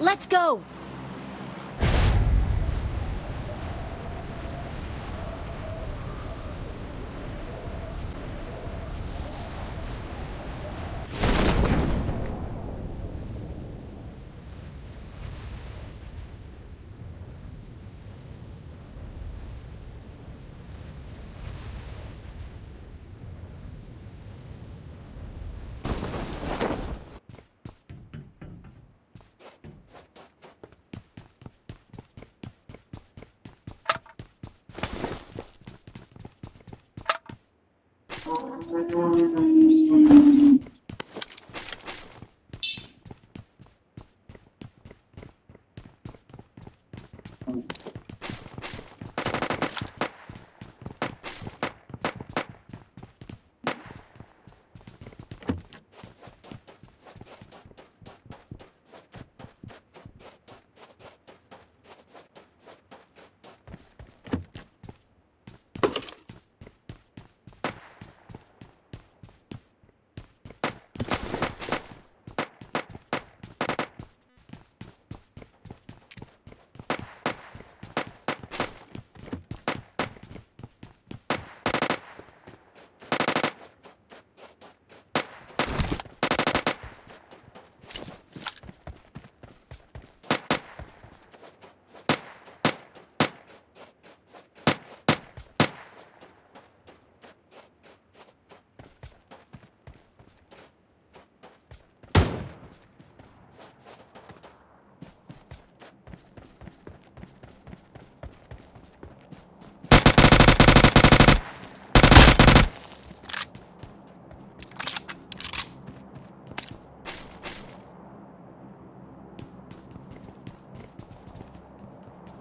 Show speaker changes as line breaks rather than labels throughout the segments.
Let's go!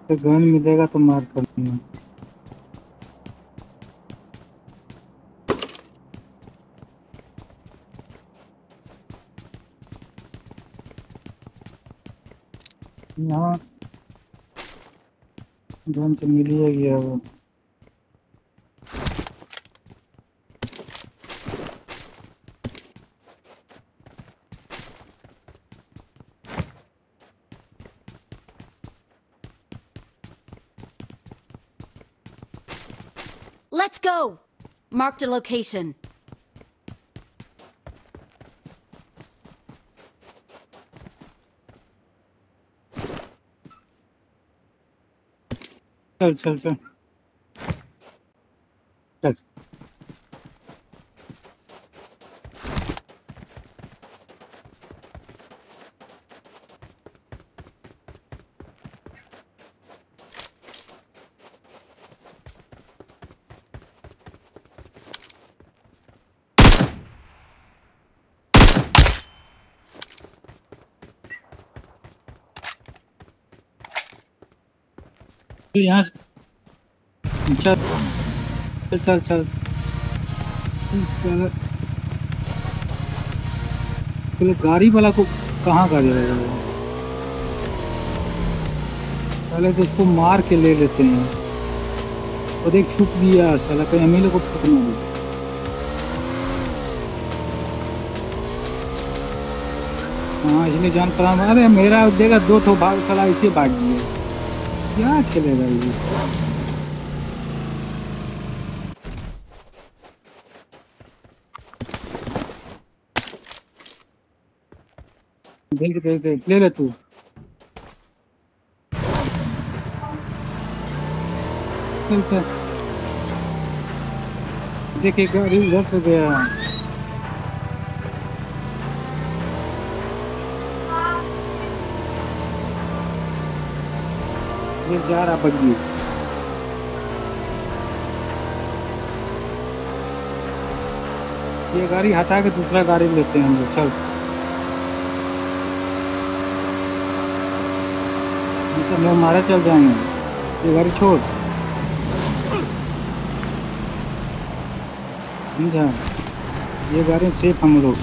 तो gun मिलेगा तो मार कर दूँगा। यहाँ गन तो मिल ही गया वो।
Let's go! Marked a location.
चल चल चल चल यहाँ से चल। चल चल चल। चलो गाड़ी वाला को कहाँ का जाएगा वो? पहले तो उसको मार के ले लेते हैं। और एक छुप गया साला, कहीं हमें को ठुकना दे। हाँ इसलिए जान पड़ा अरे मेरा देगा दो ठो भाग साला इसे भाग गया क्या खेलेगा ये? देख देख देख, ले ले तू। चल चल। देख गाड़ी उधर से गया। ये जा रहा बग्गी ये गाड़ी हटा के दूसरा गाड़ी लेते हैं हम लोग, चल। तो लोग मारे चल जाएँगे। ये गाड़ी छोड़। समझा? ये गाड़ी सेफ़ हम लोग।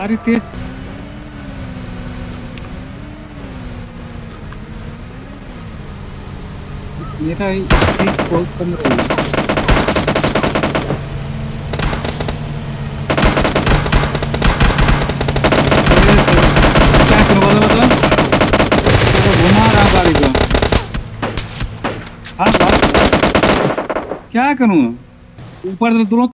अरे तेज। मेरा स्पीड बहुत कम रही तो मतलब? हाँ, क्या करूँ ऊपर तो तुरंत